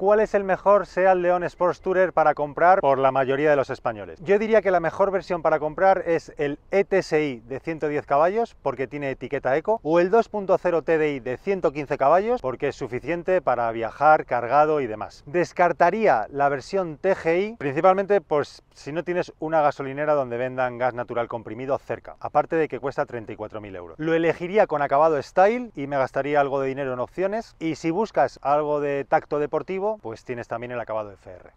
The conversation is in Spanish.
cuál es el mejor Seat León Sports Tourer para comprar por la mayoría de los españoles. Yo diría que la mejor versión para comprar es el ETSI de 110 caballos porque tiene etiqueta eco o el 2.0 TDI de 115 caballos porque es suficiente para viajar cargado y demás. Descartaría la versión TGI principalmente pues si no tienes una gasolinera donde vendan gas natural comprimido cerca, aparte de que cuesta 34.000 euros. Lo elegiría con acabado style y me gastaría algo de dinero en opciones y si buscas algo de tacto deportivo pues tienes también el acabado FR.